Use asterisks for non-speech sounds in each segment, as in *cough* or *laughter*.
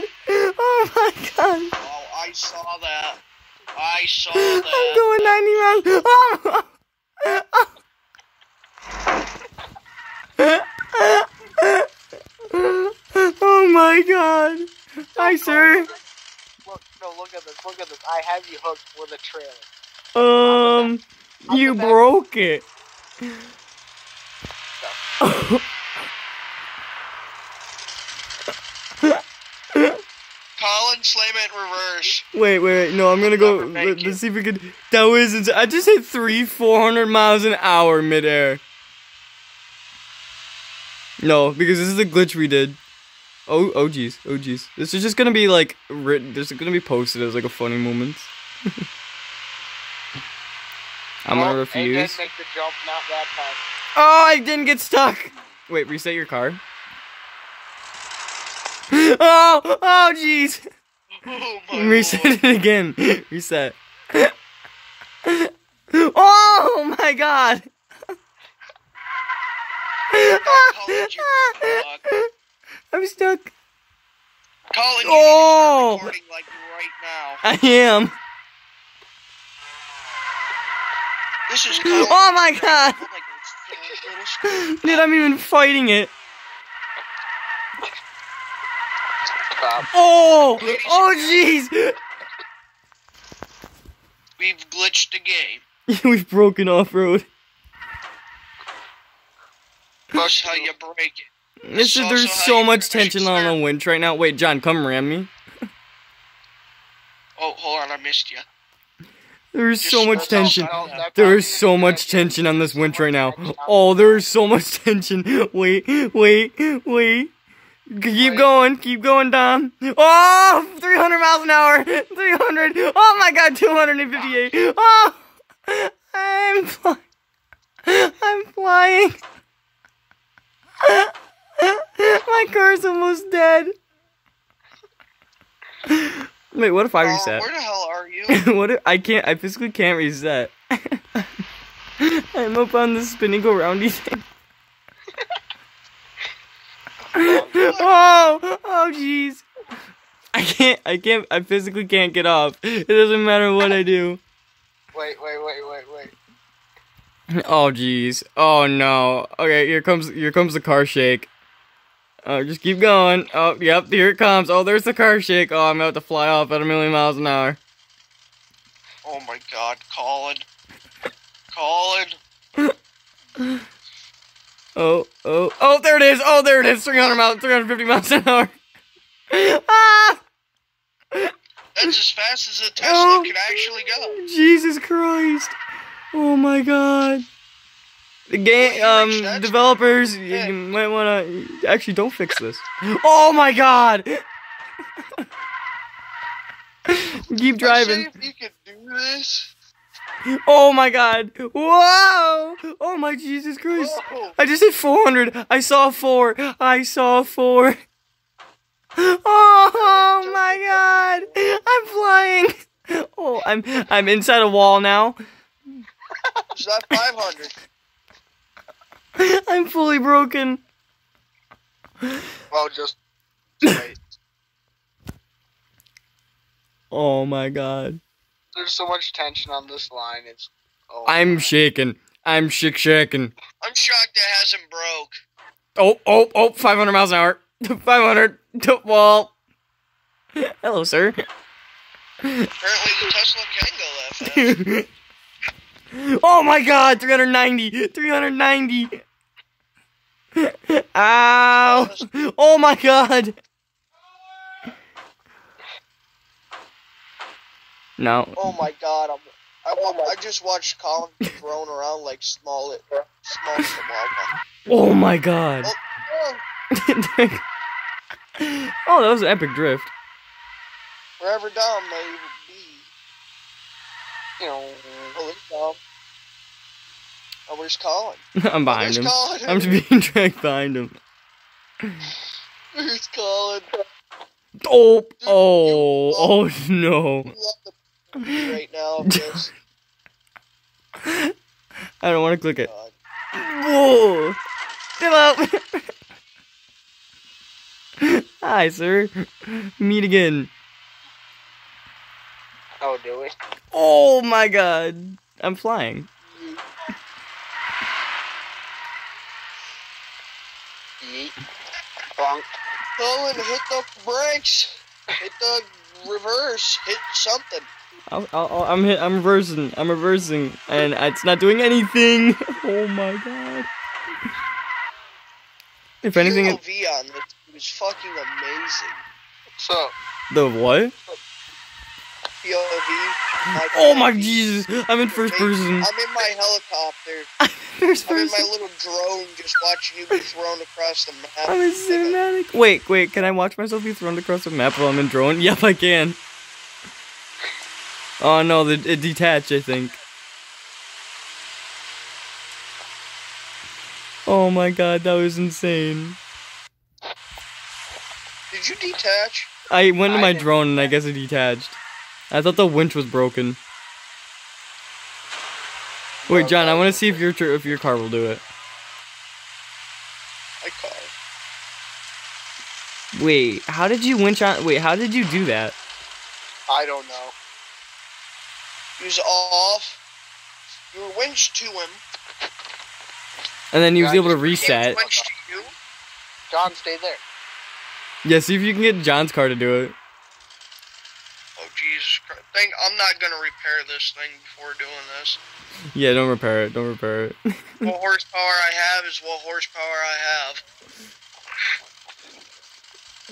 god! Oh my god! Oh, I saw that. I saw that. I'm going 90 miles. Oh! *laughs* oh my god! Hi, sir. Look, no, look at this. Look at this. I have you hooked with a trailer. Um, you broke it. *laughs* Colin, slam it in reverse. Wait, wait, wait. No, I'm gonna go. Let, us see if we could. That was. ins- I just hit three, 400 miles an hour midair. No, because this is a glitch we did. Oh, oh, geez, oh, geez. This is just gonna be like written. This is gonna be posted as like a funny moment. *laughs* I'm Oh, gonna refuse. did make the jump, not that time. Oh, I didn't get stuck. Wait, reset your car. *laughs* Oh, oh, jeez. Oh Reset lord. it again. Reset. oh my god. Colin, you're stuck. I'm stuck. Colin, you Oh. need to start recording like right now. I am. This is Colin. Oh my god. My God, it's a little screen. Dude, I'm even fighting it. Oh, oh jeez. We've glitched the game. *laughs* We've broken off road. That's how you break it. This is, there's so much tension on the winch right now. Wait, John, come ram me. Oh, hold on, I missed you. There's so much tension. There There is so much tension on this winch right now. Oh, there is so much *laughs* tension. Wait, wait, wait. Keep going, keep going, Dom. Oh, 300 miles an hour. 300. Oh my god, 258. Oh, I'm flying. I'm flying. My car's almost dead. Wait, what if I reset? where the hell are you? *laughs* what if I can't I physically can't reset. *laughs* I'm up on the spinning go roundy thing. *laughs* oh, oh jeez. I can't I can't I physically can't get off. It doesn't matter what I do. wait, wait, wait, wait, wait. Oh jeez. Oh no. Okay, here comes here comes the car shake. Oh, just keep going. Oh, yep, here it comes. Oh, there's the car shake. Oh, I'm about to fly off at a million miles an hour. Oh my god, Colin. Colin. *laughs* Oh, oh, oh, there it is. Oh, there it is. 300 miles, 350 miles an hour. *laughs* ah! That's as fast as a Tesla Oh. can actually go. Jesus Christ. Oh my god. The game, um, developers, you, Yeah. you might wanna, actually, don't fix this. Oh my god! *laughs* Keep Let's driving. see if you can do this. Oh my god. Whoa! Oh my Jesus Christ. I just hit 400. I saw four. I saw four. Oh, my god. I'm flying. Oh, I'm I'm inside a wall now. Is that 500? I'm fully broken. Well, just wait. Oh my god. There's so much tension on this line. It's. Oh, I'm shaking. I'm shik shaking. I'm shocked it hasn't broke. Oh, oh, oh, 500 miles an hour. *laughs* 500 to *laughs* wall. Hello, sir. Apparently, the Tesla can go that fast. *laughs* oh my god, 390. 390. Ow. Oh my god. No. Oh my god, I'm. I, wa- I just watched Colin thrown around like small, small Chihuahua. Oh my god. Oh, oh, *laughs* oh, that was an epic drift. wherever Dom may be. You know, Dom? Oh, where's Colin? *laughs* I'm behind him. Colin? I'm just being dragged behind him. Where's Colin? Oh, oh, oh no. You have to be right now. *laughs* I don't want to click it. God. Whoa! Chill out! *laughs* Hi, sir. Meet again. Oh, do we? Oh my god. I'm flying. Yeet. Bonk. Owen, hit the brakes. Hit the reverse. Hit something. I'll, I'll, I'm hit. I'm reversing. I'm reversing, and it's not doing anything. *laughs* Oh my god. If anything, it, POV on this was fucking amazing. So, the what? POV. Oh my Jesus! I'm in first person. I'm in my helicopter. *laughs* First person. I'm in my little drone just watching you be thrown across the map. I'm in cinematic. Wait, wait. Can I watch myself be thrown across the map while I'm in drone? *laughs* Yep, I can. Oh no, the, it detached. I think. Oh my god, that was insane. Did you detach? I went to my drone and I guess it detached. I thought the winch was broken. Wait, John, I want to see if your if your car will do it. My car. Wait, how did you winch on? Wait, how did you do that? I don't know. He was off. You were winched to him. And then he was able to reset. to you. John, stay there. Yeah, see if you can get John's car to do it. Oh Jesus Christ! Think I'm not gonna repair this thing before doing this. Yeah, don't repair it. Don't repair it. *laughs* what horsepower I have is what horsepower I have.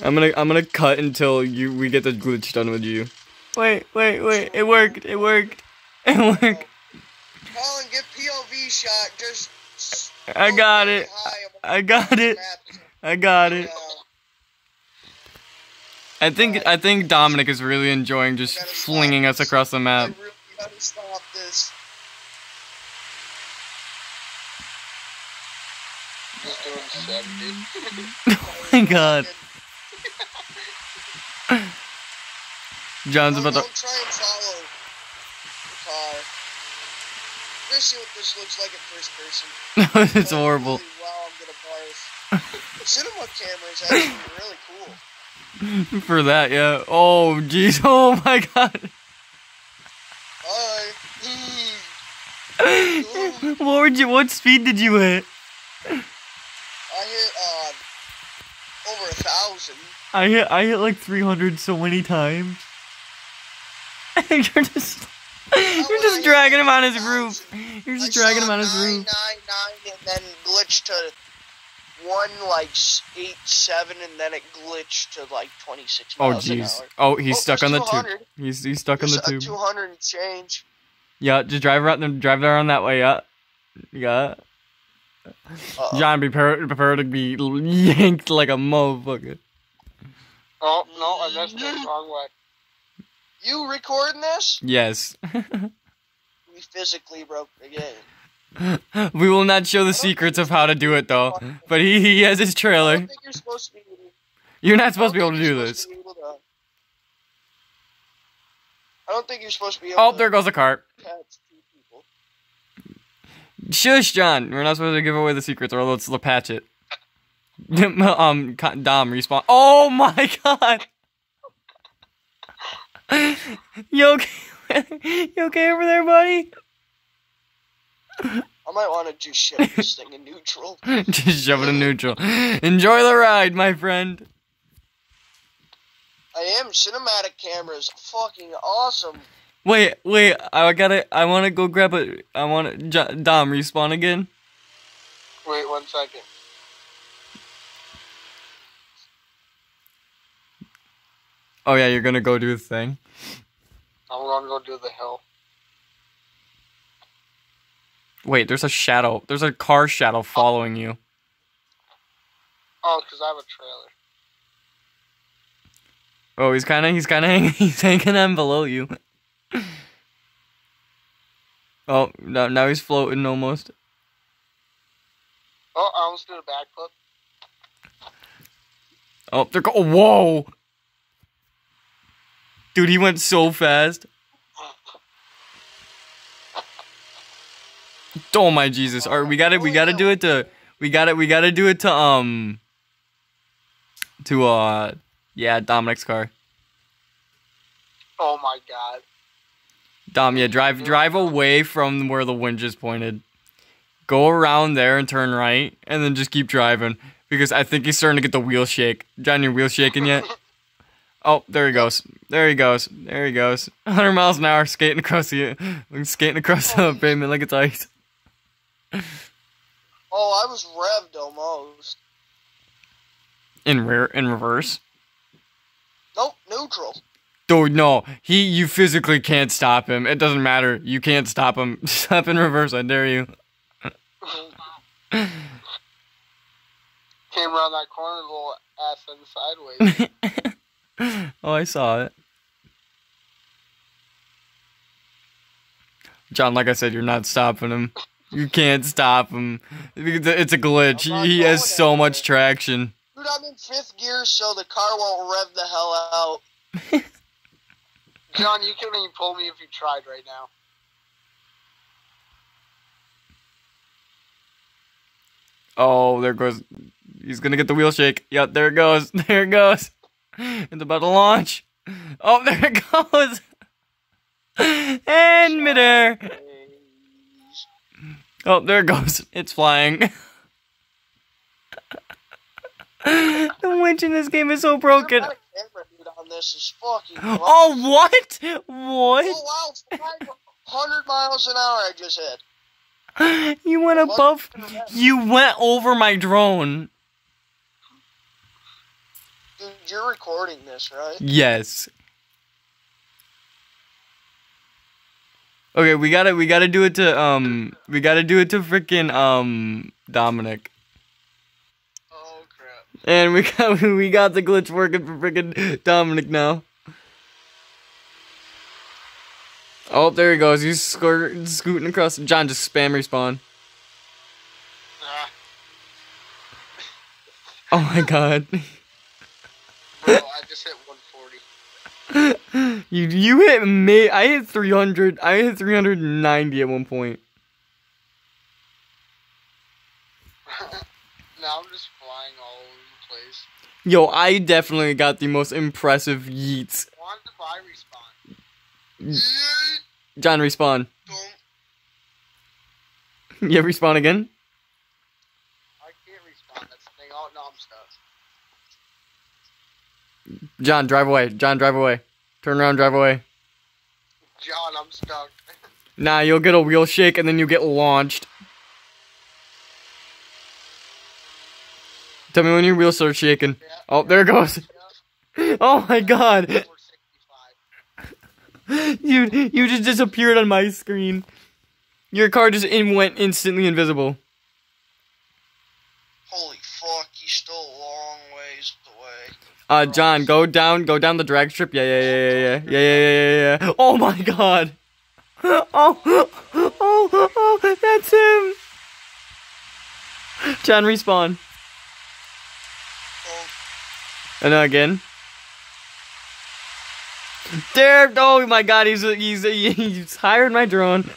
I'm gonna I'm gonna cut until you we get the glitch done with you. Wait, wait, wait! It worked! It worked! *laughs* It worked! Colin, get POV shot. Just. s- I go got it. I got it! I got it! I think I think Dominic is really enjoying just flinging us across the I map. really gotta stop this. Just doing 70. *laughs* Oh my god. *laughs* John's about to. don't try and follow the car. Gonna see what this looks like in first person. *laughs* it's horrible. Really, wow, I'm gonna barf. Cinema camera is actually really cool. *laughs* For that, yeah. Oh, jeez. *laughs* Oh my god. Mm. what would you? What speed did you hit? I hit uh over a thousand. I hit. I hit like 300 so many times. *laughs* you're just. You're just dragging him on his roof. You're just I dragging him on his nine, roof. Nine, nine, and then glitched to one like eight, seven, and then it glitched to like twenty six Oh miles an jeez. Oh, he's Oh, stuck on the tube. He's he's stuck on There's the a tube. two hundred change. Yeah, just drive around. and Drive around that way. Yeah. Yeah. Uh-oh. John, prepare prepare to be *laughs* yanked like a motherfucker. Oh no, I messed it wrong way. You recording this? Yes. *laughs* We physically broke the game. we will not show the secrets of how to do it though. But he he has his I trailer. don't think you're supposed to be. able- You're not supposed to be able to do this. to I don't think you're supposed to be able Oh, to there goes the cart. catch two people. Shush, John. We're not supposed to give away the secrets, or let's patch it. *laughs* um, Dom respawn. Oh my *laughs* god. You okay? *laughs* you okay over there, buddy? I might want to just shift this thing in neutral. *laughs* Just shove it in neutral. Enjoy the ride, my friend. I am cinematic cameras, fucking awesome. Wait, wait. I gotta. I want to go grab a. I want to. Dom respawn again. Wait one second. Oh yeah, you're gonna go do the thing. I'm gonna go do the hill. Wait, there's a shadow. There's a car shadow following you. Oh, because I have a trailer. Oh, he's kind of. He's kind of. *laughs* Hanging, he's hanging on below you. *laughs* Oh, now now he's floating almost. Oh, I almost did a backflip. Oh, they're go. Whoa, dude, he went so fast. Oh my Jesus! All right, we gotta we gotta do it to we gotta we gotta do it to um to uh yeah Dominic's car. Oh my god. Dom, yeah, drive drive away from where the winch is pointed. Go around there and turn right, and then just keep driving because I think he's starting to get the wheel shake. John, your wheel shaking yet? *laughs* Oh, there he goes. There he goes. There he goes. *laughs* 100 miles an hour skating across the skating across the oh. pavement like it's ice. Oh, I was revved almost. In rear, in reverse. Nope, neutral. Dude, no, he. You physically can't stop him. It doesn't matter. You can't stop him. *laughs* Stop in reverse. I dare you. *laughs* Came around that corner, little ass end sideways. *laughs* oh, I saw it. John, like I said, you're not stopping him. You can't stop him. It's a glitch. He has so much traction. Dude, I'm in fifth gear, so the car won't rev the hell out. *laughs* John, you couldn't even pull me if you tried right now. Oh, there goes. He's gonna get the wheel shake. Yep, there it goes. *laughs* There it goes. It's about to launch. Oh, *laughs* there it goes. And midair. Oh, there it goes. It's flying. *laughs* the winch in this game is so broken. The camera dude on this is fucking. *gasps* Oh, what? What? Oh wow, 500 miles an hour I just hit. *gasps* You went above. You went over my drone. You're recording this, right? Yes. Okay, we gotta we gotta do it to um we gotta do it to freaking um Dominic. Oh crap. And we got *laughs* we got the glitch working for freaking Dominic now. Oh, there he goes. He's squirt, scooting across. John, just spam respawn. Ah, Oh my god. *laughs* I just hit 140. *laughs* you you hit me. I hit 300. I hit 390 at one point. *laughs* now I'm just flying all over the place. Yo, I definitely got the most impressive yeets. Want to buy respawn? Yeet. John, respawn. Boom. *laughs* Yeah, respawn again. I can't respawn. That's the thing. Oh no, I'm stuck. John, drive away. John, drive away. Turn around, drive away. John, I'm stuck. Nah, you'll get a wheel shake and then you get launched. Tell me when your wheel starts shaking. Yeah. Oh, there it goes. Yeah. *laughs* Oh my god. 465. *laughs* You you just disappeared on my screen. Your car just in went instantly invisible. Holy fuck, you still a long ways away. Uh, John, go down, go down the drag strip. Yeah, yeah, yeah, yeah, yeah, yeah, yeah, yeah, yeah. Oh my god. *laughs* Oh, oh, oh, that's him. John, respawn. Oh, And then again. There! Oh my god, he's he's he's hired my drone.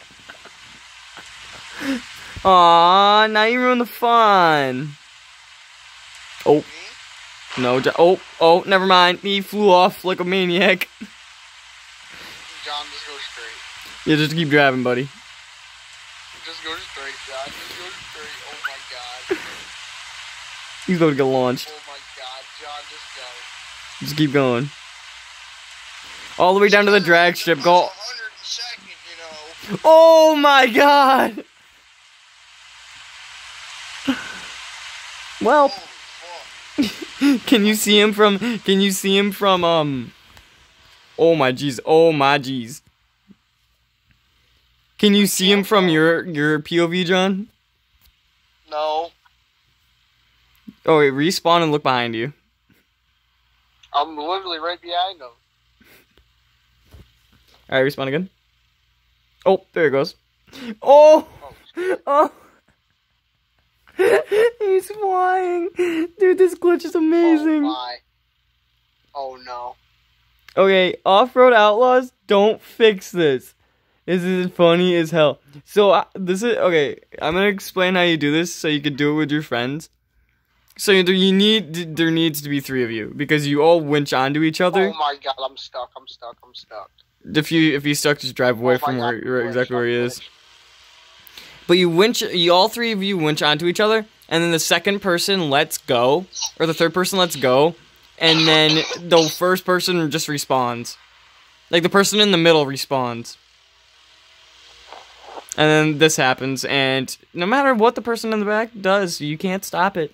Aw, now you ruined the fun. Oh? No! Oh oh, never mind. He flew off like a maniac. *laughs* John, just go straight. Yeah, just keep driving, buddy. Just go straight, John. Just go straight. Oh my god. He's about to get launched. Oh my god. John, just go. Just keep going. All the way down to the drag strip. Go. A hundred a second, you know. Oh my god. *laughs* Well. Fuck. *laughs* can you see him from can you see him from um oh my jeez oh my jeez. Can you see him from your your pov john? No. oh wait respawn and look behind you. I'm literally right behind him. all right respawn again. Oh there it goes. Oh! Oh *laughs* he's flying dude this glitch is amazing. Oh my. Oh no. Okay, off-road outlaws, don't fix this. This is funny as hell. So uh, this is okay. I'm gonna explain how you do this, so you can do it with your friends. So you you need there needs to be three of you because you all winch onto each other. Oh my god, I'm stuck. I'm stuck. I'm stuck. If you if you stuck, just drive away Oh from God, where glitched, exactly where he is. But you winch, you all three of you winch onto each other, and then the second person lets go, or the third person lets go, and then the first person just respawns. Like the person in the middle respawns. And then this happens, and no matter what the person in the back does, you can't stop it.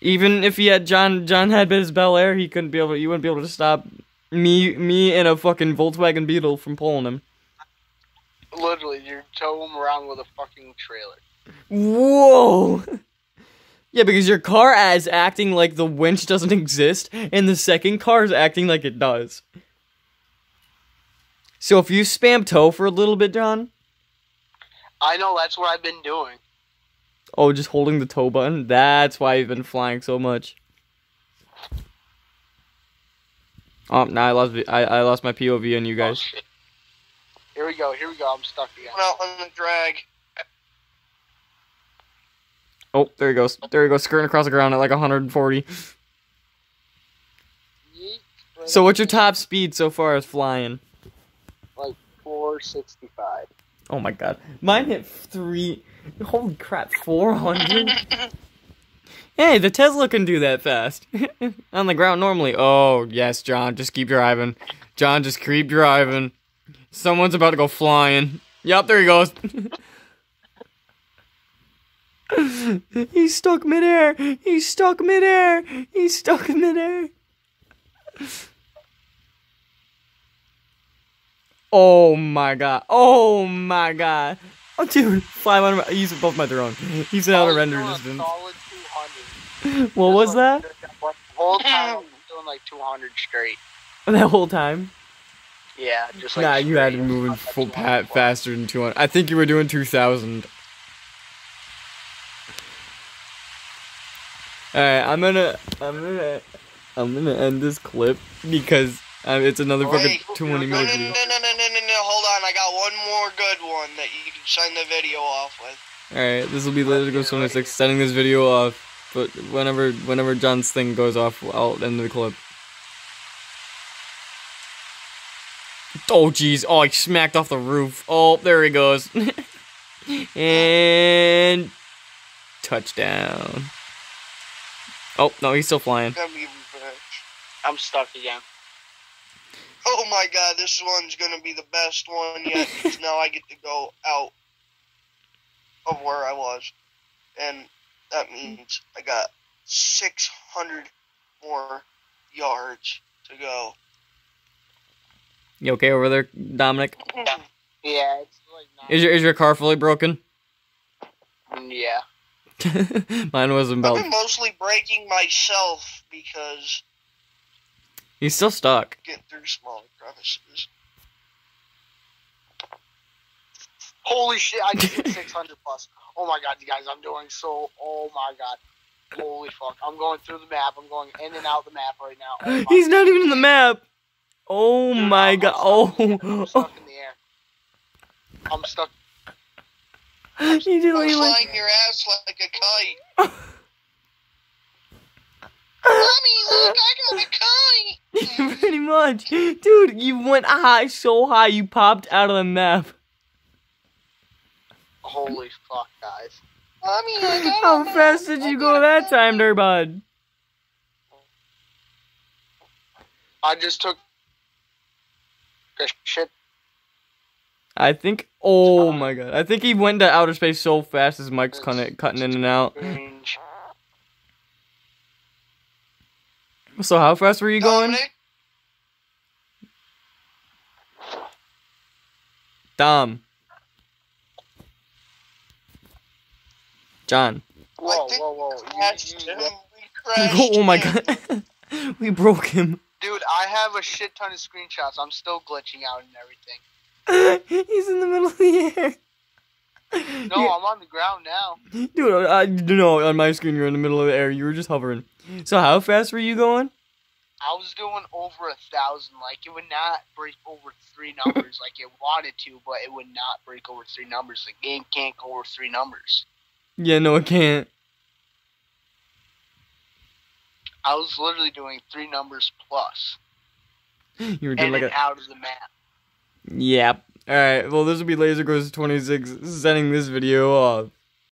Even if he had John John had his Bel Air, he couldn't be able. You wouldn't be able to stop me me and a fucking Volkswagen Beetle from pulling him. Literally, you tow him around with a fucking trailer. Whoa! *laughs* Yeah, because your car is acting like the winch doesn't *laughs* exist, and the second car is acting like it does. So if you spam tow for a little bit, John, I know that's what I've been doing. oh, just holding the tow button, that's why you've been flying so much. Oh, now I lost I, I lost my POV on you Oh, guys. shit. Here we go. Here we go. I'm stuck again. Going out on the drag. Oh, there he goes. There he goes, skirting across the ground at like 140. Yeet. So what's your top speed so far as flying? Like 465. Oh my god. Mine hit three. Holy crap, 400? *laughs* hey, the Tesla can do that fast. *laughs* On the ground normally. Oh, yes, John, just keep driving. John, just keep driving. Someone's about to go flying. Yep, there he goes. *laughs* He's stuck midair. He's stuck midair. He's stuck midair. Oh my god. Oh my god. Oh, dude, fly on. my- Use both my drone. He's out of Oh, render you're doing a distance. Solid 200. What was that? The whole time *clears throat* doing like 200 straight. That whole time? Yeah, just like. Nah, you had to straight. move full pat faster than 200. I think you were doing 2,000. Alright, I'm gonna, I'm gonna, I'm gonna end this clip because uh, it's another fucking Wait, 20 No, no, minutes. no, no, view. no, no, no, no. Hold on. I got one more good one that you can sign the video off with. Alright, this will be Lazerghost26 sending this video off. But whenever, whenever John's thing goes off, I'll end the clip. Oh jeez! Oh, I smacked off the roof. Oh, there he goes. *laughs* and touchdown. Oh no, he's still flying. Gonna be revenge. I'm stuck again. Oh my god, this one's gonna be the best one yet. 'cause *laughs* now I get to go out of where I was. And that means I got 600 more yards to go. You okay over there, Dominic? Yeah, it's like. Not, Is your is your car fully broken? Mm, yeah. *laughs* Mine wasn't I've been mostly breaking myself because He's still stuck. get through smaller crevices. Holy shit! I just *laughs* hit 600 plus. Oh my god, you guys! I'm doing so. Oh my god. Holy fuck! I'm going through the map. I'm going in and out the map right now. Oh my He's not even in the map. Oh my I'm god! Oh, in the air. I'm stuck in the air. I'm stuck. *laughs* he did I'm like. flying your ass like a kite. *laughs* Mommy, look, I got a kite. *laughs* Pretty much, dude. You went high, so high, you popped out of the map. Holy fuck, guys! Mommy, I got How a fast did you go that time, there, bud? I just took a shit. I think. Oh my god! I think he went to outer space so fast his mic's cutting cutting in and out. Range. So how fast were you going, Dominic, Dom? John. Whoa, whoa, whoa! we You- *laughs* oh crashed you- him. Oh my god! *laughs* we broke him. Dude, I have a shit ton of screenshots. I'm still glitching out and everything. *laughs* He's in the middle of the air. No, I'm on the ground now. Dude, I no on my screen you're in the middle of the air. You were just hovering. So how fast were you going? I was doing over a thousand. Like it would not break over three numbers *laughs* like it wanted to, but it would not break over three numbers. The game can't go over three numbers. Yeah, no, it can't. I was literally doing three numbers plus, You were doing like a. out of the map. Yep. Alright, well, this will be Lazerghost26 sending this video off.